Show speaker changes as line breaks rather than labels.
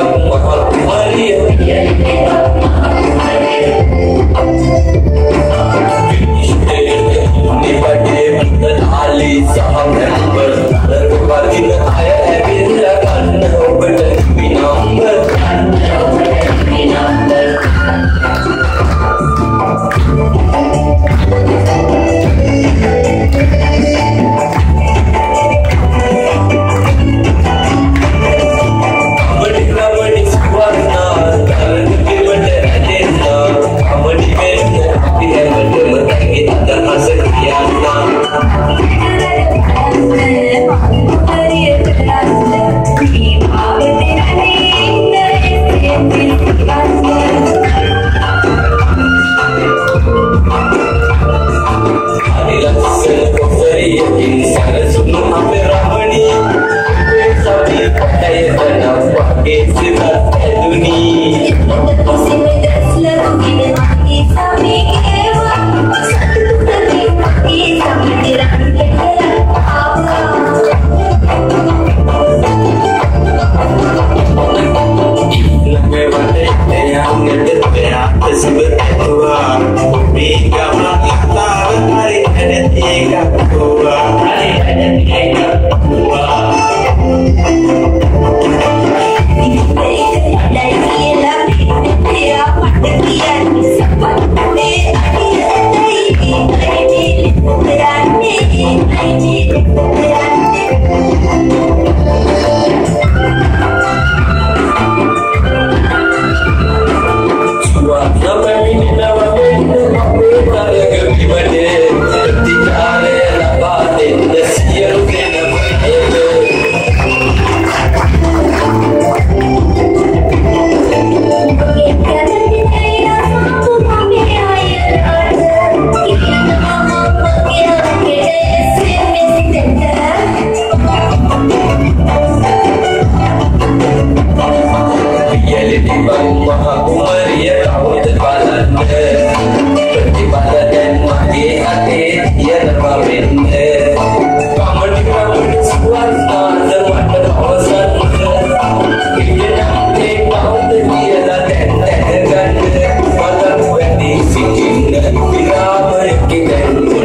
al mundo, It's
I need it.
නුවරිය කවුද බලන්නේ ප්‍රතිඵල දැන් මගේ අතේ තියෙනවා වෙන්නේ කමටි කමටි සුවන් ආද මට අවසන් ඉන්නේ කවුද කියලා දැන් දැනගන්න මතක් වෙන්නේ සිටින්න විරාමයේ දැන්